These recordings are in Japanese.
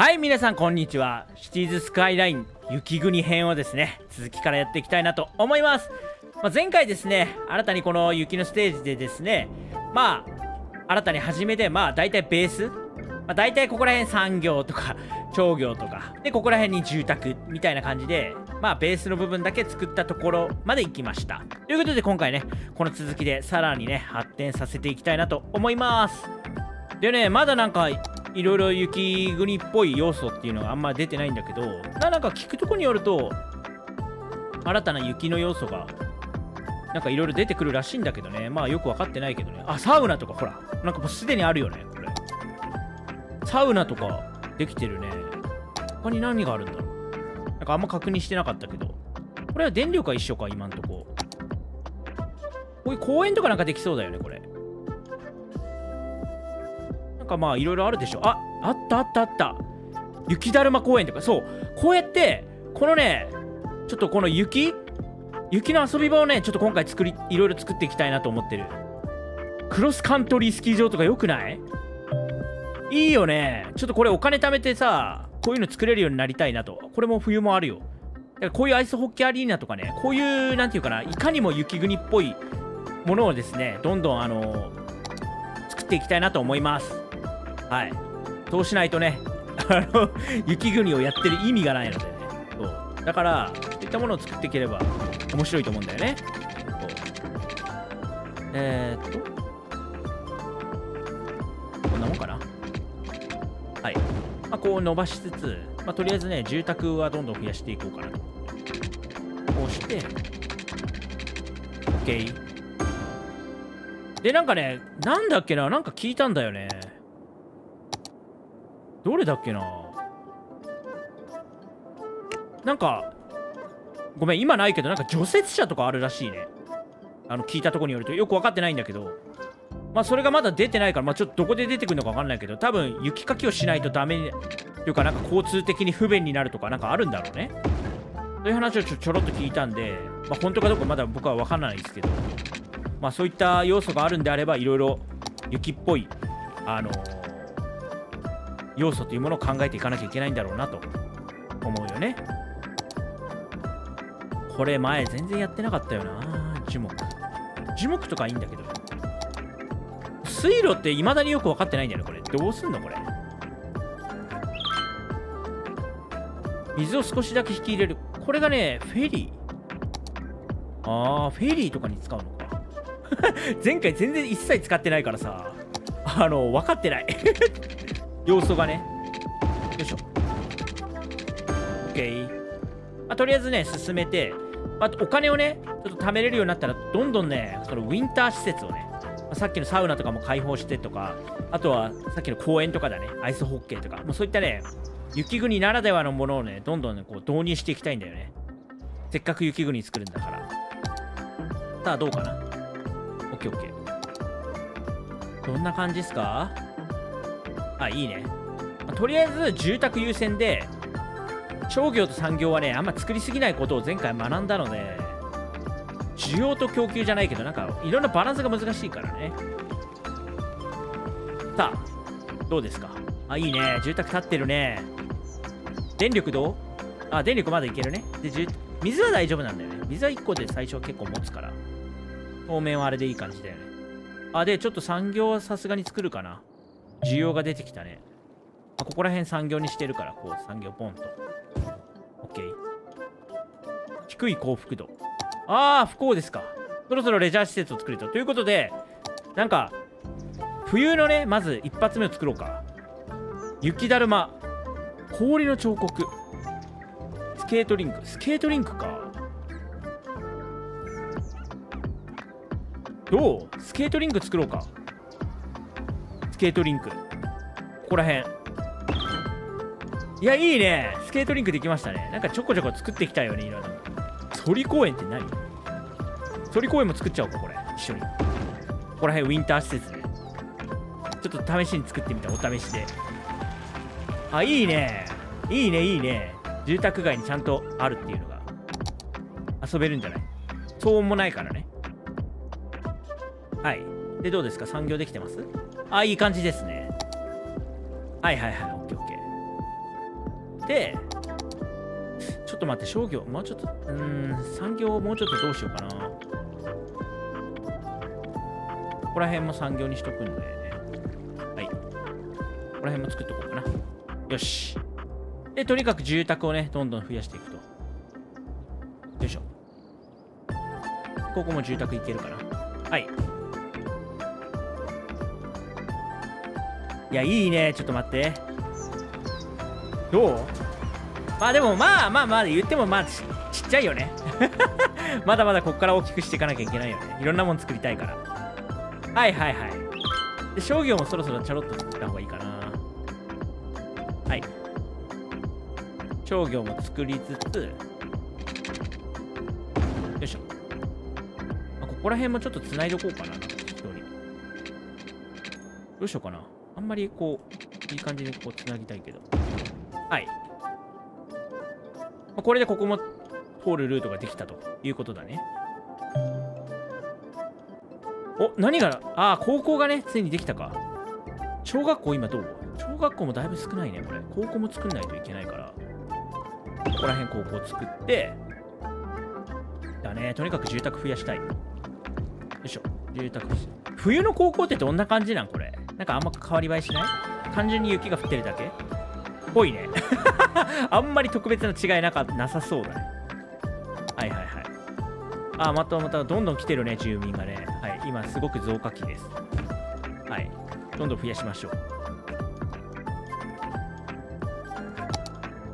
はい皆さんこんにちは。シティーズスカイライン雪国編をですね続きからやっていきたいなと思います、まあ、前回ですね新たにこの雪のステージでですねまあ新たに始めてまあ大体ベース、まあ、大体ここら辺産業とか商業とかでここら辺に住宅みたいな感じでまあベースの部分だけ作ったところまで行きました。ということで今回ねこの続きでさらにね発展させていきたいなと思います。でねまだなんかいろいろ雪国っぽい要素っていうのがあんま出てないんだけどなんか聞くとこによると新たな雪の要素がなんかいろいろ出てくるらしいんだけどね。まあよく分かってないけどね。あサウナとかほらなんかもうすでにあるよねこれ。サウナとかできてるね。他に何があるんだろう。なんかあんま確認してなかったけど。これは電力は一緒か今んとこ。こういう公園とかなんかできそうだよねこれ。かまあいろいろあるでしょ。ああったあったあった。雪だるま公園とか。そう。こうやってこのねちょっとこの雪雪の遊び場をねちょっと今回作りいろいろ作っていきたいなと思ってる。クロスカントリースキー場とかよくない？いいよね。ちょっとこれお金貯めてさこういうの作れるようになりたいなと。これも冬もあるよ。こういうアイスホッケーアリーナとかねこういうなんていうかないかにも雪国っぽいものをですねどんどんあの作っていきたいなと思います。はい。そうしないとね あの雪国をやってる意味がないのでね。そう。だからそういったものを作っていければ面白いと思うんだよね。えー、っと。こんなもんかな。はい。まあこう伸ばしつつまあとりあえずね住宅はどんどん増やしていこうかなと。こうして OK でなんかねなんだっけな？なんか聞いたんだよね。どれだっけな？なんかごめん今ないけどなんか除雪車とかあるらしいね。あの聞いたとこによると。よく分かってないんだけど。まあそれがまだ出てないからまあちょっとどこで出てくるのか分かんないけど多分雪かきをしないとダメというかなんか交通的に不便になるとかなんかあるんだろうね。そういう話をちょちょろっと聞いたんでまあ本当かどうかまだ僕は分かんないですけど。まあそういった要素があるんであればいろいろ雪っぽいあのー要素というものを考えていかなきゃいけないんだろうなと。思うよね。これ前全然やってなかったよな。樹木。樹木とかいいんだけど。水路って未だによく分かってないんだよねこれ。どうすんのこれ。水を少しだけ引き入れる。これがねフェリー。ああフェリーとかに使うのか。前回全然一切使ってないからさ。あの分かってない。要素がね。よいしょ。OK、まあ、とりあえずね進めてあお金をねちょっと貯めれるようになったらどんどんねそのウィンター施設をね、ま、さっきのサウナとかも開放してとかあとはさっきの公園とかだねアイスホッケーとかもうそういったね雪国ならではのものをねどんどんねこう導入していきたいんだよね。せっかく雪国作るんだから。さあどうかな？OKOK どんな感じですか？あ、いいね。まあ、とりあえず住宅優先で、商業と産業はね、あんま作りすぎないことを前回学んだので、需要と供給じゃないけど、なんかいろんなバランスが難しいからね。さあ、どうですか？あ、いいね。住宅建ってるね。電力どう？あ、電力まだいけるね。で、水は大丈夫なんだよね。水は1個で最初は結構持つから。当面はあれでいい感じだよね。あ、で、ちょっと産業はさすがに作るかな。需要が出てきたね。あ、ここら辺産業にしてるから、こう、産業ポンと。OK。低い幸福度。ああ、不幸ですか。そろそろレジャー施設を作ると。ということで、なんか、冬のね、まず一発目を作ろうか。雪だるま。氷の彫刻。スケートリンク。スケートリンクか。どう？スケートリンク作ろうか。ケートリンク。ここら辺。いやいいね。スケートリンクできましたね。なんかちょこちょこ作ってきたよねいろいろ。ソリ公園って何？ソリ公園も作っちゃおうかこれ。一緒に。ここら辺ウィンター施設ねちょっと試しに作ってみたお試しで。あいいね。いいねいいね。住宅街にちゃんとあるっていうのが。遊べるんじゃない？騒音もないからね。はい。でどうですか？産業できてます？あ、いい感じですね。はいはいはい、オッケーオッケてちょっと待って商業もうちょっとうん産業をもうちょっとどうしようかな。ここら辺も産業にしとくんだよね。はい。ここら辺も作っとこうかな。よし。でとにかく住宅をねどんどん増やしていくと。よいしょ。ここも住宅いけるかな。はい。いやいいね。ちょっと待って。どう？まあでもまあまあまあ言ってもまあちちっちゃいよね。まだまだこっから大きくしていかなきゃいけないよね。いろんなもん作りたいから。はいはいはい。で商業もそろそろちょろっと作った方がいいかな。はい。商業も作りつつ。よいしょ。あここら辺もちょっと繋いどこうかな一人どうしようかなあんまりこういい感じにこう繋ぎたいけど。はい。まこれでここも通るルートができたということだね。お何がああ高校がねついにできたか。小学校今どう？小学校もだいぶ少ないねこれ。高校も作んないといけないから。ここら辺高校作って。だね。とにかく住宅増やしたい。よいしょ。住宅冬の高校ってどんな感じなん？これなんかあんま変わり映えしない？単純に雪が降ってるだけ？ぽいね。あんまり特別な違いなかなさそうだね。はいはいはい。あまたまたどんどん来てるね住民がね。はい今すごく増加期です。はいどんどん増やしましょう。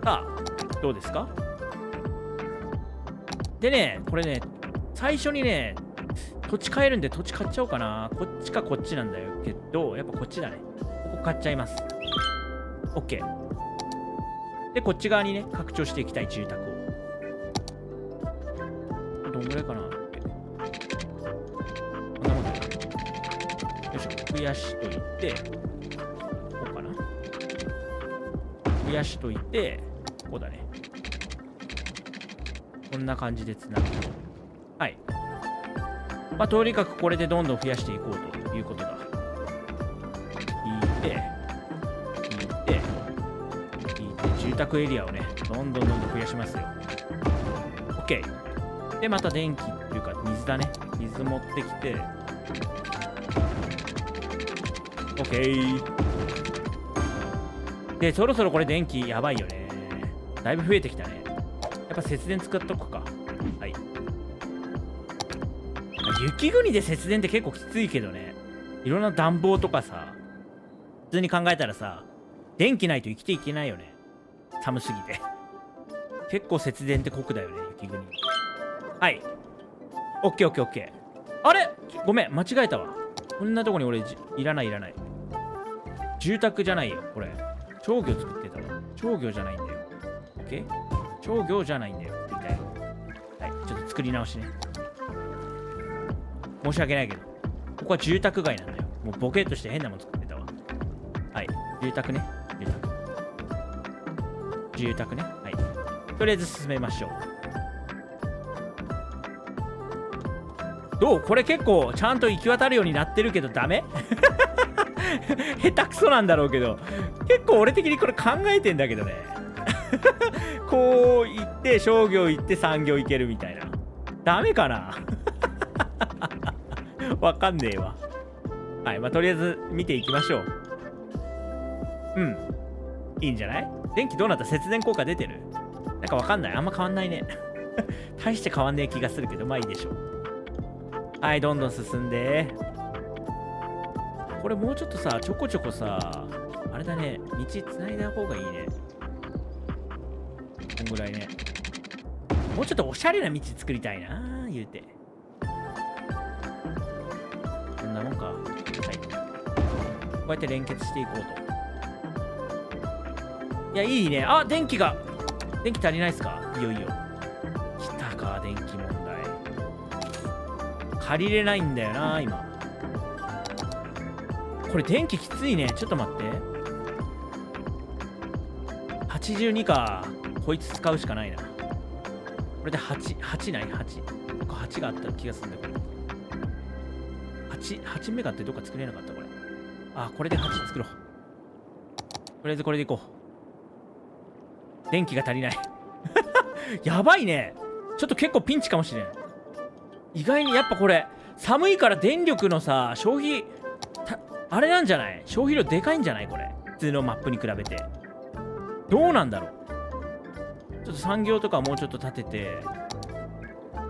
さあどうですか？でねこれね最初にね土地買えるんで土地買っちゃおうかな。こっちかこっちなんだよ。けどやっぱこっちだね。ここ買っちゃいます。OK でこっち側にね拡張していきたい住宅を。どんぐらいかな。こんなもんだよよいしょ。増やしといてこうかな。増やしといてここだね。こんな感じでつなぐ。はい。まあとにかくこれでどんどん増やしていこうということだ。宅エリアをねどんどんどんどん増やしますよ。OK でまた電気っていうか水だね。水持ってきて。OK でそろそろこれ電気やばいよね。だいぶ増えてきたね。やっぱ節電使っとくか。はい。雪国で節電って結構きついけどね。いろんな暖房とかさ普通に考えたらさ電気ないと生きていけないよね。寒すぎて。結構節電って酷だよね雪国。はい。オッケーオッケーオッケー。あれ？ごめん間違えたわ。こんなとこに俺いらないいらない。住宅じゃないよこれ。商業作ってたわ。商業じゃないんだよ。オッケー？商業じゃないんだよみたいな。はいちょっと作り直しね。申し訳ないけどここは住宅街なんだよ。もうボケとして変なもん作ってたわ。はい住宅ね。住宅ね。はい。とりあえず進めましょう。どう？これ結構ちゃんと行き渡るようになってるけどダメ？下手くそなんだろうけど。結構俺的にこれ考えてんだけどね。こう行って商業行って産業行けるみたいな。ダメかな？わかんねえわ。はい。まあとりあえず見ていきましょう。うんいいんじゃない？電気どうなった？節電効果出てる？なんかわかんない。あんま変わんないね。大して変わんねえ気がするけどまあいいでしょう。はいどんどん進んで。これもうちょっとさちょこちょこさあれだね。道つないだ方がいいね。こんぐらいね。もうちょっとおしゃれな道作りたいな言うて。こんなもんか。はい。こうやって連結していこうと。いやいいね。あ電気が。電気足りないっすか？いよいよ。来たか電気問題。借りれないんだよな今。これ電気きついね。ちょっと待って。82か。こいつ使うしかないな。これで8 8ない？88があった気がするんだけど。8 8メガってどっか作れなかった？これ。あこれで8作ろう。とりあえずこれでいこう。電気が足りない。やばいね。ちょっと結構ピンチかもしれん。意外にやっぱこれ寒いから電力のさ消費あれなんじゃない？消費量でかいんじゃない？これ。普通のマップに比べて。どうなんだろう。ちょっと産業とかもうちょっと立てて。で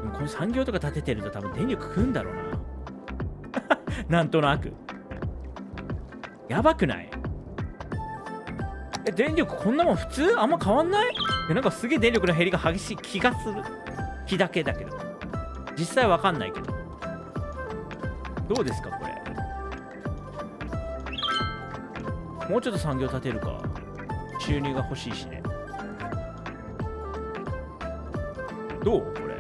もこの産業とか立ててると多分電力食うんだろうな。なんとなく。やばくない？え電力こんなもん普通？あんま変わんない？えなんかすげえ電力の減りが激しい気がする。気だけだけど。実際わかんないけど。どうですかこれ？もうちょっと産業立てるか。収入が欲しいしね。どう？これ。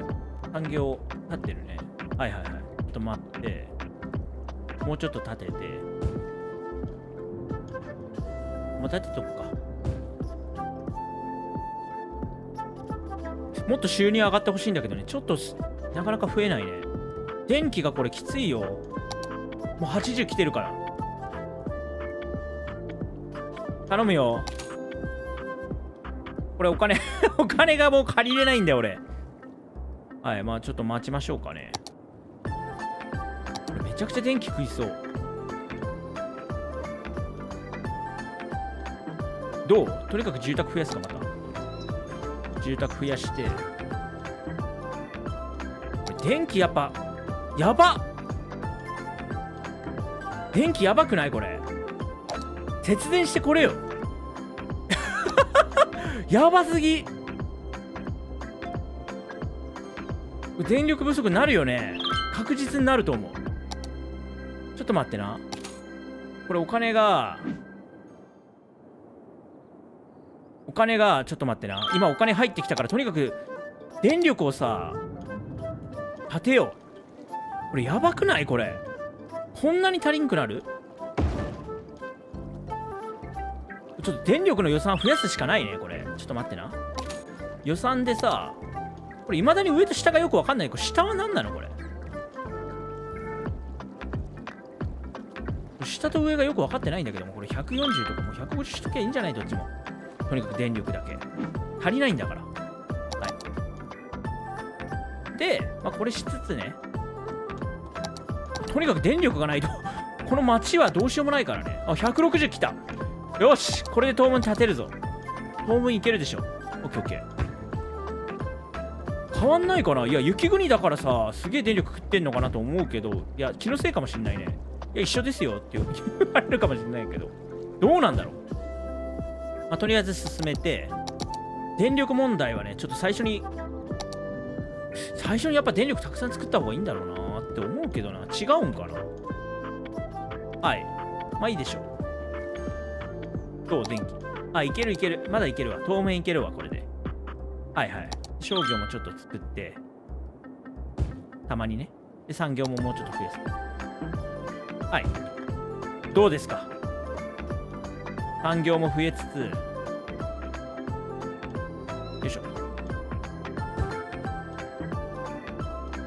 産業立ってるね。はいはいはい。ちょっと待って。もうちょっと立てて。もう立てとくか。もっと収入上がってほしいんだけどね。ちょっとなかなか増えないね。電気がこれきついよ。もう80来てるから。頼むよ。これお金 お金がもう借りれないんだよ俺。はいまあちょっと待ちましょうかね。めちゃくちゃ電気食いそう。どう？とにかく住宅増やすかまた。住宅増やして。電気やっぱやば電気やばくない？これ。節電してこれよ。やばすぎ。電力不足になるよね。確実になると思う。ちょっと待ってな。これお金がお金がちょっと待ってな。今お金入ってきたからとにかく電力をさ立てよう。これやばくない？これ。こんなに足りんくなる？ちょっと電力の予算増やすしかないねこれ。ちょっと待ってな。予算でさこれいまだに上と下がよくわかんない。これ下は何なの？これ。下と上がよく分かってないんだけどもこれ140とかもう150しときゃいいんじゃない？どっちも。とにかく電力だけ。足りないんだから。はい。で、まあ、これしつつね。とにかく電力がないと。この街はどうしようもないからね。あ160来た。よしこれで当分立てるぞ。当分いけるでしょ。オッケーオッケー。変わんないかな？いや雪国だからさすげえ電力食ってんのかなと思うけどいや気のせいかもしんないね。いや一緒ですよって言われるかもしんないけど。どうなんだろう、まあ、とりあえず進めて電力問題はねちょっと最初に最初にやっぱ電力たくさん作った方がいいんだろうなって思うけどな。違うんかな？はい。まあいいでしょう。どう電気。あいけるいける。まだいけるわ。当面いけるわこれで。はいはい。商業もちょっと作ってたまにね。で産業ももうちょっと増やす。はい。どうですか？産業も増えつつ。よいしょ。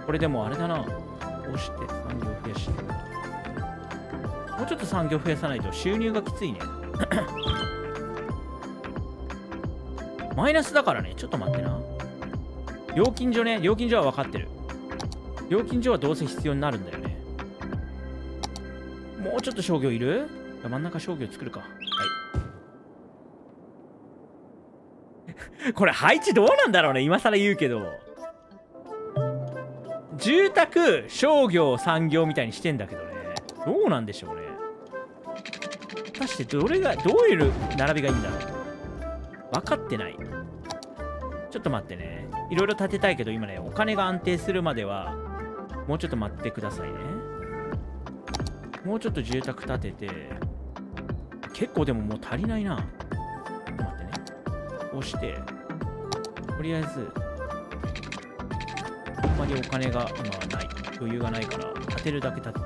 これでもあれだな。こうして産業増やして。もうちょっと産業増やさないと。収入がきついね。マイナスだからね。ちょっと待ってな。料金所ね。料金所は分かってる。料金所はどうせ必要になるんだよね。もうちょっと商業いる？真ん中商業作るか。はい。これ配置どうなんだろうね。今更言うけど。住宅商業産業みたいにしてんだけどね。どうなんでしょうね。果たしてどれがどういう並びがいいんだろう。分かってない。ちょっと待ってね。いろいろ建てたいけど今ねお金が安定するまではもうちょっと待ってくださいね。もうちょっと住宅建てて結構でももう足りないな。こうしてとりあえずあんまりお金が今はない。余裕がないから建てるだけ建て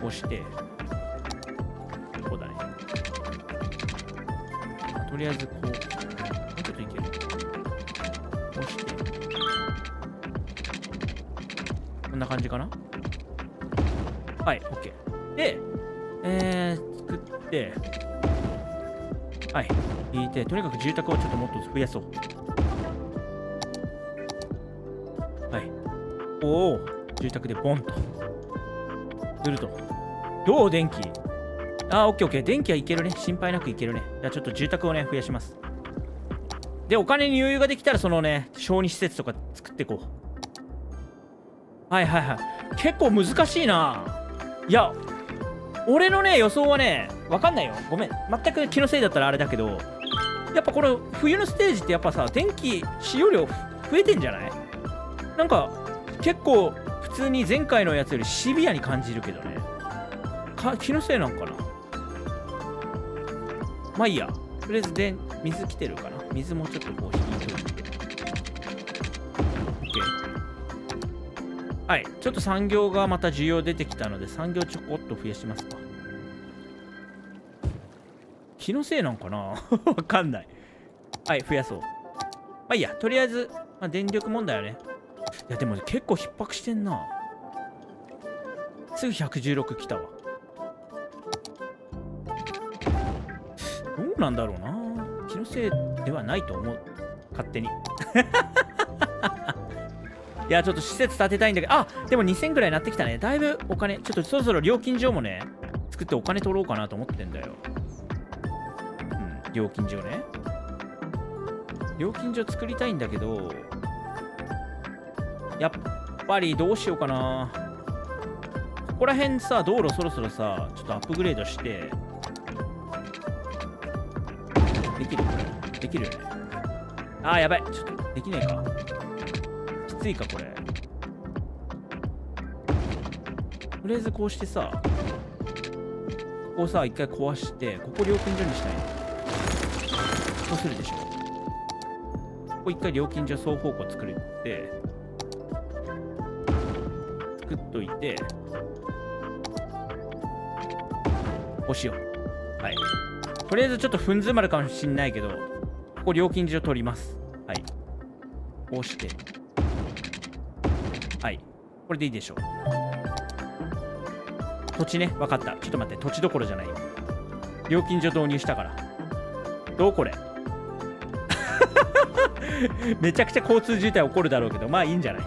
こうしてこうだね。とりあえずこうもうちょっといける。こうして。こんな感じかな？はい OK でえー、作ってはい。引いてとにかく住宅をちょっともっと増やそうはいおお住宅でボンと。するとどう電気？あーオッケーオッケー。電気はいけるね。心配なくいけるね。じゃあちょっと住宅をね増やします。でお金に余裕ができたらそのね小児施設とか作っていこう。はいはいはい。結構難しいな。いや俺のね予想はねわかんないよ。ごめん。全く気のせいだったらあれだけどやっぱこの冬のステージってやっぱさ電気使用量増えてんじゃない？なんか結構普通に前回のやつよりシビアに感じるけどね。か気のせいなんかな？まあいいや。とりあえずで水来てるかな？水もちょっとこう引いておいて OK はい。ちょっと産業がまた需要出てきたので産業ちょこっと増やしますか。気のせいなんかな？わかんない。はい増やそう。まあいいや。とりあえず、まあ、電力問題はね。いやでも結構逼迫してんな。すぐ116来たわ。どうなんだろうな。気のせいではないと思う。勝手に。いやちょっと施設建てたいんだけど。あでも2000ぐらいになってきたね。だいぶお金ちょっとそろそろ料金所もね作ってお金取ろうかなと思ってんだよ。料金所ね。料金所作りたいんだけどやっぱりどうしようかな。ここら辺さ道路そろそろさちょっとアップグレードしてできる？できるよね。あーやばい。ちょっとできねえか。きついかこれ。とりあえずこうしてさここさ一回壊してここ料金所にしたいの。こするでしょ。ここ一回料金所双方向作るって作っといてこうしよう。はい。とりあえずちょっと踏ん詰まるかもしんないけどここ料金所取ります。はい。こうして。はい。これでいいでしょう。土地ね。分かった。ちょっと待って。土地どころじゃない。料金所導入したから。どうこれ？めちゃくちゃ交通渋滞起こるだろうけどまあいいんじゃない？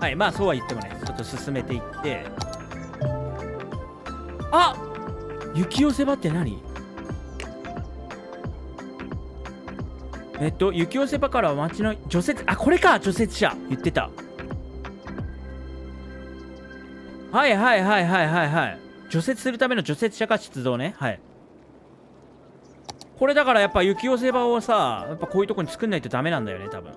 はいまあそうは言ってもねちょっと進めていって。あ雪寄せ場って何？えっと雪寄せ場から町の除雪あこれか除雪車。言ってた。はいはいはいはいはいはい。除雪するための除雪車が出動ね。はい。これだからやっぱ雪寄せ場をさやっぱこういうとこに作んないとダメなんだよね多分。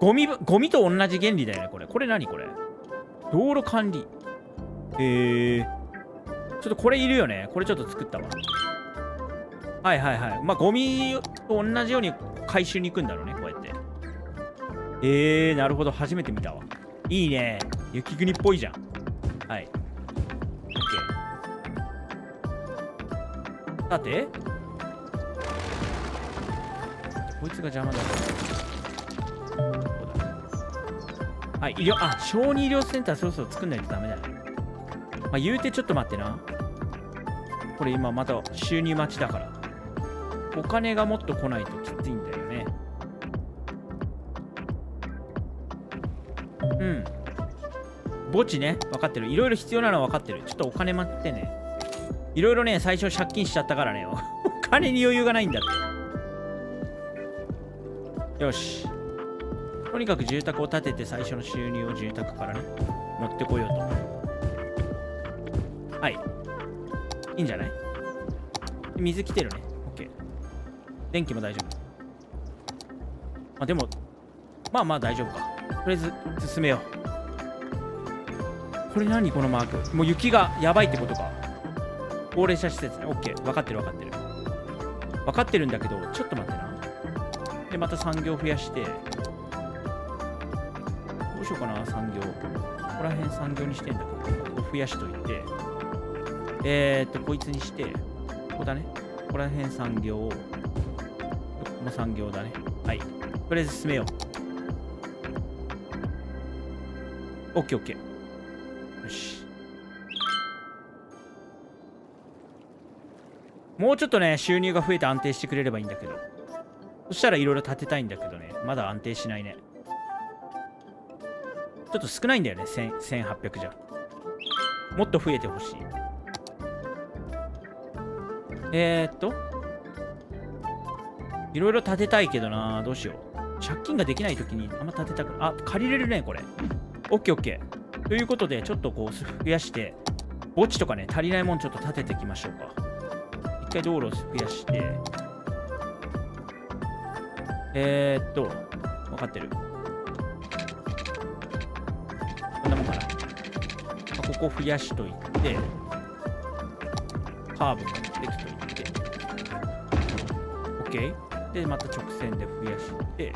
ゴミゴミと同じ原理だよねこれ。これ何これ？道路管理。へえちょっとこれいるよね。これちょっと作ったわ。はいはいはい。まあゴミと同じように回収に行くんだろうねこうやって。えー、なるほど。初めて見たわ。いいね。雪国っぽいじゃん。はいさてこいつが邪魔だはい、医療、あ、小児医療センターそろそろ作んないとダメだ。まあ、言うてちょっと待ってな。これ今また収入待ちだから。お金がもっと来ないときついんだよね。うん。墓地ね、分かってる。いろいろ必要なのは分かってる。ちょっとお金待ってね。いろいろね、最初借金しちゃったからね。お 金に余裕がないんだって。よし。とにかく住宅を建てて最初の収入を住宅からね、持ってこようと。はい。いいんじゃない？水来てるね。OK。電気も大丈夫。まあでも、まあまあ大丈夫か。とりあえず進めよう。これ何？このマーク。もう雪がやばいってことか。高齢者施設ね。OK。分かってる分かってる。分かってるんだけど、ちょっと待ってな。で、また産業増やして、どうしようかな、産業。ここら辺産業にしてんだけど、ここ増やしといて、えー、っと、こいつにして、ここだね。ここら辺産業を、ここも産業だね。はい。とりあえず進めよう。オッケーオッケー。よし。もうちょっとね収入が増えて安定してくれればいいんだけど。そしたらいろいろ建てたいんだけどね。まだ安定しないね。ちょっと少ないんだよね。1800じゃ。もっと増えてほしい。えー、っと。いろいろ建てたいけどな。どうしよう。借金ができない時にあんま建てたくない。あ借りれるねこれ。オッケーオッケー。ということでちょっとこう増やして。墓地とかね足りないもんちょっと建てていきましょうか。一回道路を増やして。えー、っと分かってる。こんなもんかな、まあ、ここ増やしといてカーブもできといて。OK でまた直線で増やして。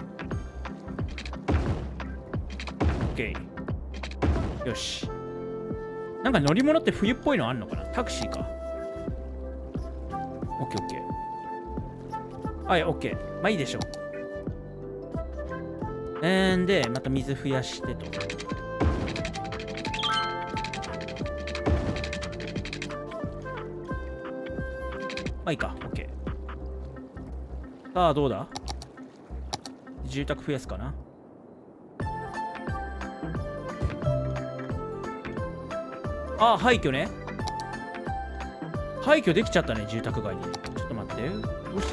OK よし。なんか乗り物って冬っぽいのあんのかな？タクシーか。OKOK はい OK まあいいでしょう。えー、でまた水増やしてと。まあいいか。OK さあどうだ？住宅増やすかな？あ廃墟ね。廃墟できちゃったね住宅街に。ちょっと待って。どうし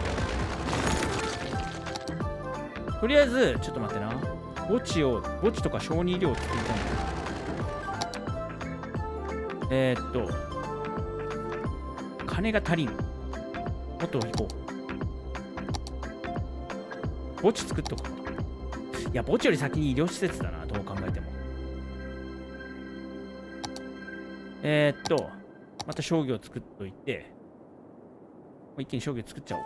たとりあえずちょっと待ってな。墓地を墓地とか小児医療を作りたいんだえー、っと金が足りん。もっと行こう。墓地作っとくいや墓地より先に医療施設だなどう考えても。えー、っと、また商業作っといて、一気に商業作っちゃおう。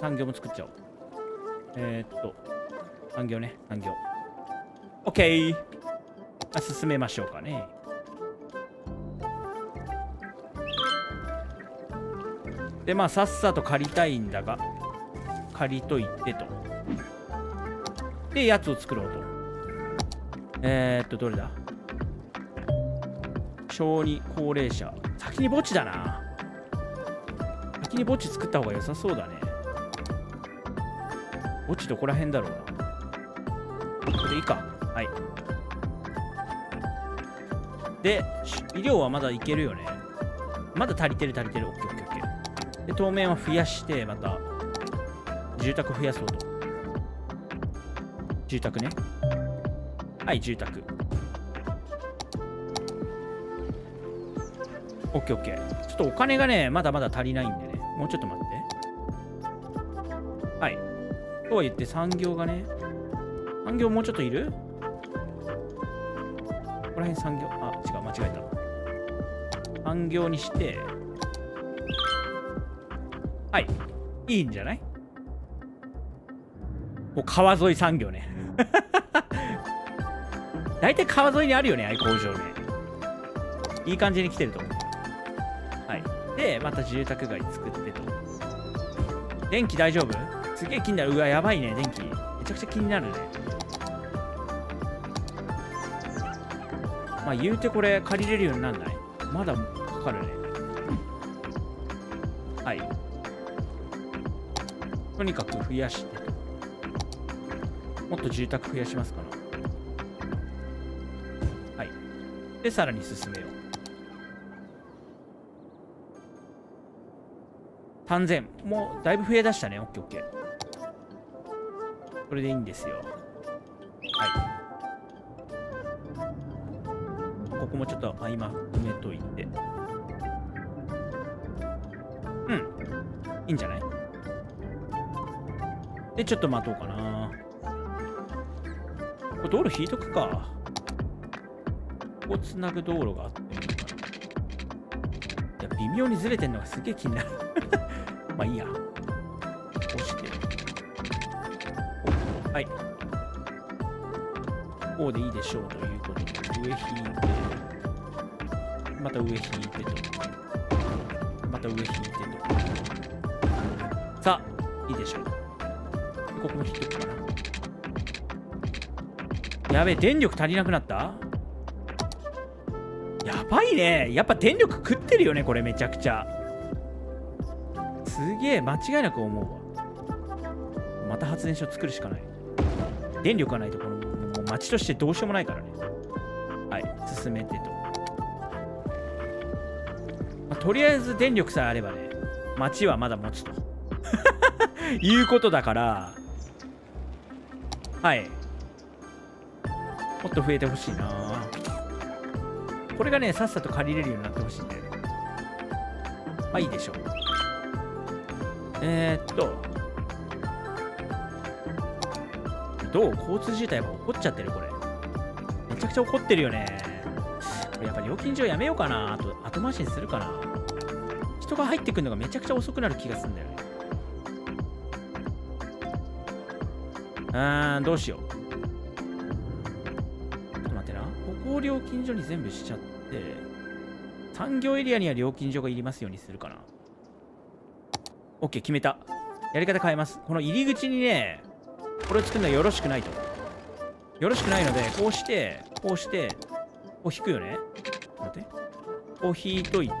産業も作っちゃおう。えー、っと、産業ね、産業。OK! あ進めましょうかね。で、まあ、さっさと借りたいんだが、借りといてと。で、やつを作ろうと。えー、っと、どれだ？小児高齢者。先に墓地だな。先に墓地作った方が良さそうだね。墓地どこら辺だろうな。これいいか。はい。で医療はまだいけるよね。まだ足りてる足りてる。オッケーオッケーオッケー。で当面は増やしてまた住宅増やそうと。住宅ね。はい住宅。オッケーオッケー。ちょっとお金がね、まだまだ足りないんでね。もうちょっと待って。はい。とは言って産業がね。産業もうちょっといる？ここら辺産業。あ、違う、間違えた。産業にして。はい。いいんじゃない？こう川沿い産業ね。大体川沿いにあるよね、ああいう工場ね。いい感じに来てると思う。でまた住宅街作ってと。電気大丈夫？すげえ気になる。うわやばいね電気。めちゃくちゃ気になるね。まあ言うてこれ借りれるようになんない。まだかかるね。はい。とにかく増やしてもっと住宅増やしますかな。はい。でさらに進めよう。3000もうだいぶ増えだしたね。オッケーオッケー。これでいいんですよ。はい。ここもちょっとあ今埋めといて。うん。いいんじゃない？でちょっと待とうかな。これ道路引いとくか。ここつなぐ道路があって。いや微妙にずれてんのがすげえ気になる。まあいいや。押して。はい。こうでいいでしょうということで、上引いて、また上引いてと。また上引いてと。さあ、いいでしょう。ここも引くかな。やべえ、電力足りなくなった？やばいね。やっぱ電力食ってるよね、これめちゃくちゃ。すげえ間違いなく思うわ。また発電所作るしかない。電力がないところもう町としてどうしようもないからね。はい進めてと、まあとりあえず電力さえあればね町はまだ持つと。いうことだから。はい。もっと増えてほしいな。これがねさっさと借りれるようになってほしいんだよね。まあいいでしょう。えー、っとどう交通渋滞は起こっちゃってるこれ。めちゃくちゃ怒ってるよね。これやっぱ料金所やめようかな。あと後回しにするかな。人が入ってくるのがめちゃくちゃ遅くなる気がするんだよね。うーんどうしよう。ちょっと待ってな。ここを料金所に全部しちゃって産業エリアには料金所がいりますようにするかな。OK 決めた。やり方変えます。この入り口にねこれを作るのはよろしくないと。よろしくないのでこうしてこうしてこう引くよね。待って。こう引いといて。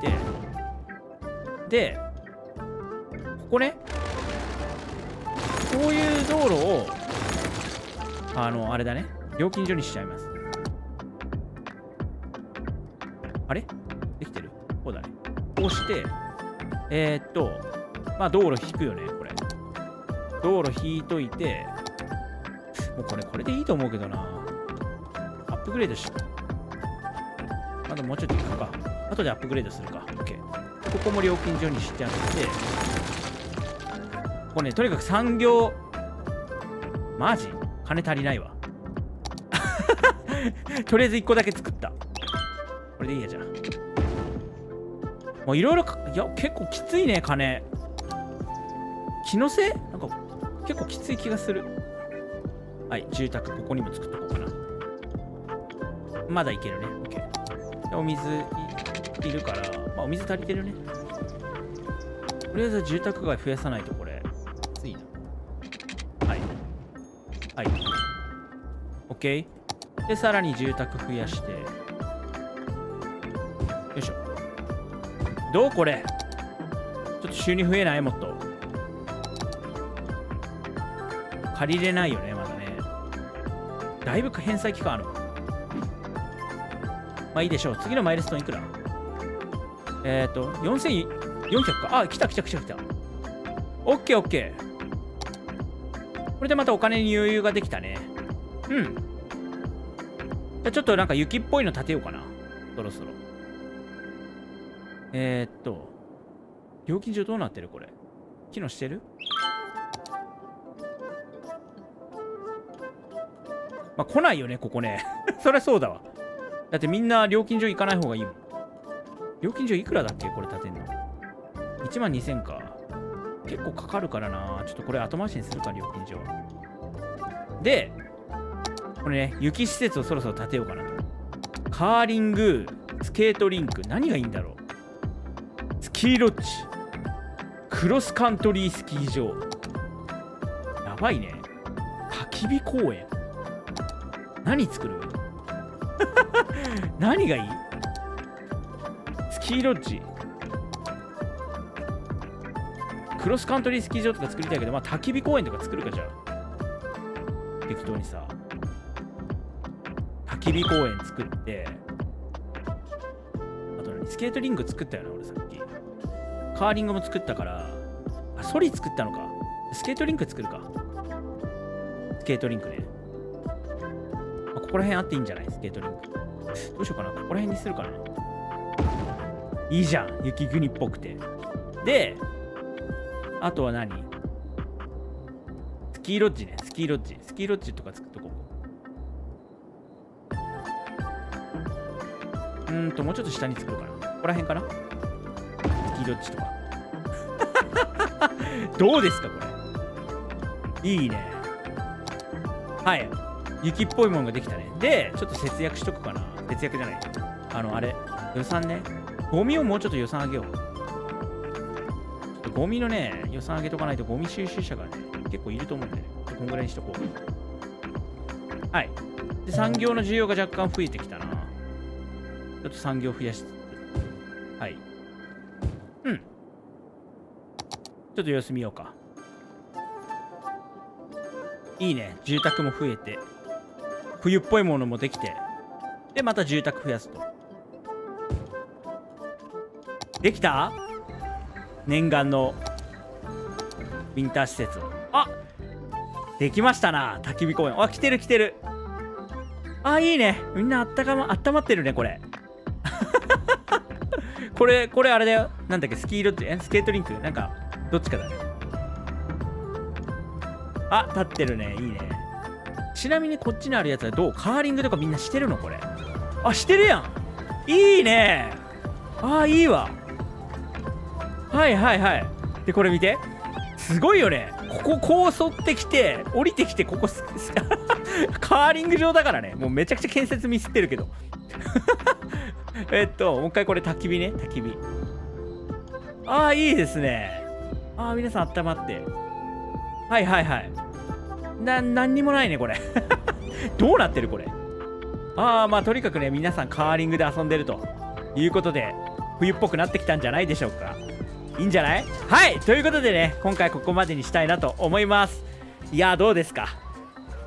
でここね。こういう道路をあのあれだね。料金所にしちゃいます。あれ？できてる？こうだね。こうしてえー、っとまあ道路引くよねこれ。道路引いといてもうこれこれでいいと思うけどな。アップグレードしまだもうちょっと行くか。後でアップグレードするか。OK ここも料金所にしちゃって。ここねとにかく産業マジ？金足りないわ。とりあえず1個だけ作った。これでいいやじゃあ。もういろいろいや結構きついね金。気のせい？なんか結構きつい気がする。はい住宅ここにも作っとこうかな。まだいけるね。OK でお水いるからまあお水足りてるね。とりあえず住宅街増やさないとこれ。きついな。はい。はい。OK でさらに住宅増やして。よいしょ。どうこれ？ちょっと収入増えない？もっと。借りれないよねまだね。だいぶ返済期間ある。まあいいでしょう。次のマイルストーンいくら？えっ、ー、と4400か。あ来た来た来た来た。オッケーオッケー。これでまたお金に余裕ができたね。うん。じゃちょっとなんか雪っぽいの立てようかな。そろそろ。えー、っと料金所どうなってるこれ？機能してる？まあ来ないよねここね。そりゃそうだわ。だってみんな料金所行かない方がいいもん。料金所いくらだっけこれ建てんの？1万2000か。結構かかるからな。ちょっとこれ後回しにするか料金所でこれね雪施設をそろそろ建てようかなと。カーリングスケートリンク何がいいんだろう。スキーロッジ。クロスカントリースキー場。やばいね。焚き火公園。何作る？何がいい？スキーロッジ。クロスカントリースキー場とか作りたいけど、まあ、焚き火公園とか作るかじゃあ。適当にさ。焚き火公園作って。あと何？スケートリンク作ったよな俺さっき。カーリングも作ったから。あソリ作ったのか。スケートリンク作るか。スケートリンクね。ここら辺あっていいんじゃない？スケートリンク。どうしようかな。ここら辺にするかな。いいじゃん。雪国っぽくて。であとは何？スキーロッジね。スキーロッジ。スキーロッジとか作っとこう。うんともうちょっと下に作るかな。ここら辺かな？スキーロッジとか。どうですかこれ？いいね。はい。雪っぽいものができたね。でちょっと節約しとくかな。節約じゃない。あのあれ。予算ね。ゴミをもうちょっと予算上げよう。ゴミのね予算上げとかないとゴミ収集車がね結構いると思うんでね。こんぐらいにしとこう。はい。で産業の需要が若干増えてきたな。ちょっと産業増やしつつ。はい。うん。ちょっと様子見ようか。いいね。住宅も増えて。冬っぽいものもできてでまた住宅増やすと。できた？念願のウィンター施設。あできましたな焚き火公園。あ来てる来てる。あいいね。みんなあったかまあったまってるねこれ。これこれあれだよ。なんだっけスキーロッジ？えスケートリンク？なんかどっちかだね。あ立ってるね。いいね。ちなみにこっちにあるやつはどう？カーリングとかみんなしてるの？これ。あしてるやん。いいね。ああいいわ。はいはいはい。でこれ見て。すごいよね。こここう沿ってきて降りてきてここ カーリング場だからね。もうめちゃくちゃ建設ミスってるけど。えっともう一回これ焚き火ね。焚き火。ああいいですね。ああ皆さん温まって。はいはいはい。な何にもないねこれ。どうなってるこれ？ああまあとにかくね皆さんカーリングで遊んでると。いうことで冬っぽくなってきたんじゃないでしょうか。いいんじゃない？はい！ということでね今回ここまでにしたいなと思います。いやどうですか？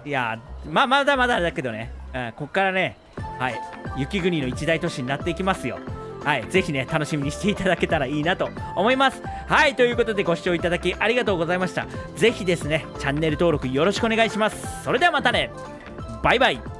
いやまあまだまだだけどね、うん、こっからねはい。雪国の一大都市になっていきますよ。はい、ぜひね、楽しみにしていただけたらいいなと思います。はい、ということでご視聴いただきありがとうございました。ぜひですね、チャンネル登録よろしくお願いします。それではまたね、バイバイ。